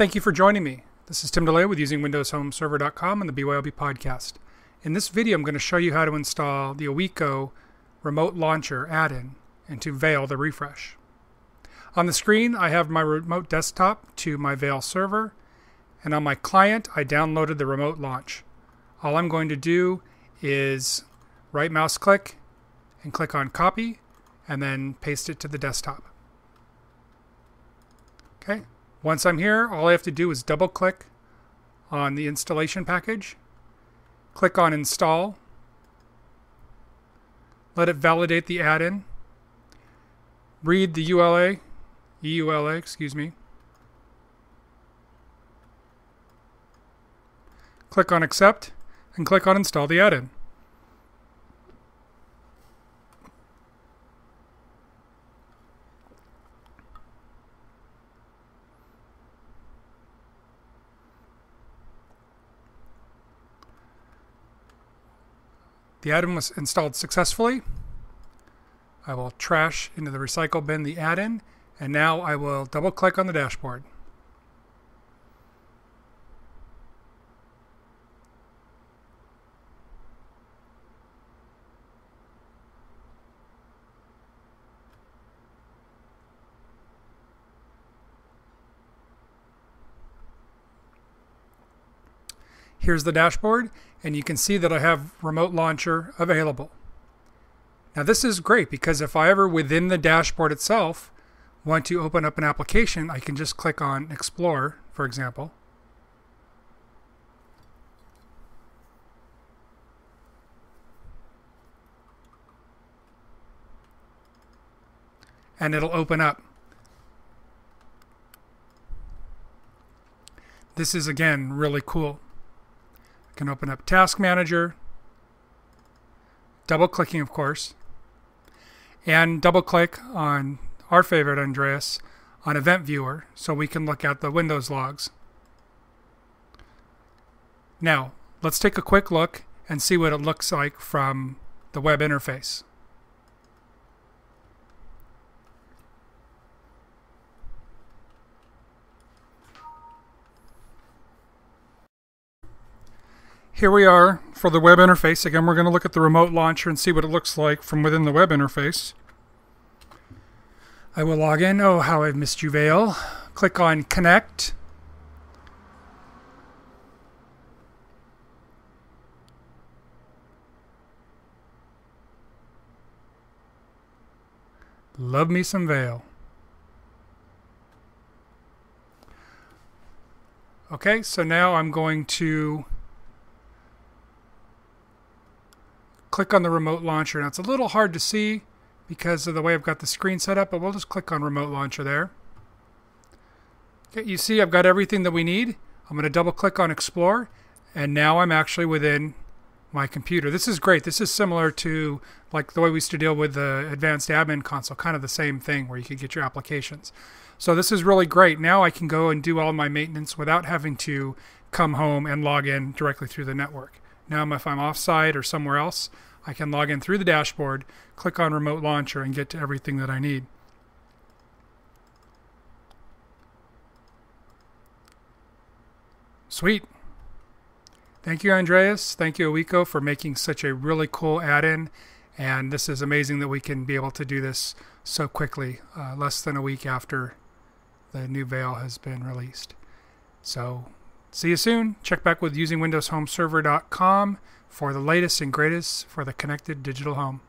Thank you for joining me. This is Tim Daleo with usingwindowshomeserver.com and the BYOB podcast. In this video, I'm going to show you how to install the AWIECO remote launcher add-in into Vail the refresh. On the screen, I have my remote desktop to my Vail server, and on my client, I downloaded the remote launch. All I'm going to do is right mouse click and click on copy and then paste it to the desktop. Okay, once I'm here, all I have to do is double click on the installation package, click on install, let it validate the add-in, read the ULA, EULA, excuse me, click on accept, and click on install the add-in. The add-in was installed successfully. I will trash into the recycle bin the add-in, and now I will double click on the dashboard. Here's the dashboard, and you can see that I have Remote Launcher available. Now this is great because if I ever within the dashboard itself want to open up an application, I can just click on Explore, for example. And it'll open up. This is again really cool can open up Task Manager, double clicking, of course, and double click on our favorite Andreas on Event Viewer so we can look at the Windows logs. Now, let's take a quick look and see what it looks like from the web interface. Here we are for the web interface. Again, we're going to look at the remote launcher and see what it looks like from within the web interface. I will log in. Oh, how I've missed you, Vail. Click on Connect. Love me some Vail. Okay, so now I'm going to click on the remote launcher. Now it's a little hard to see because of the way I've got the screen set up, but we'll just click on remote launcher there. Okay, you see I've got everything that we need. I'm going to double click on explore and now I'm actually within my computer. This is great. This is similar to like the way we used to deal with the advanced admin console, kind of the same thing where you could get your applications. So this is really great. Now I can go and do all my maintenance without having to come home and log in directly through the network. Now, if I'm offsite or somewhere else, I can log in through the dashboard, click on Remote Launcher, and get to everything that I need. Sweet. Thank you, Andreas. Thank you, AWIECO, for making such a really cool add-in. And this is amazing that we can be able to do this so quickly, uh, less than a week after the new Vail has been released. So See you soon. Check back with usingwindowshomeserver.com for the latest and greatest for the connected digital home.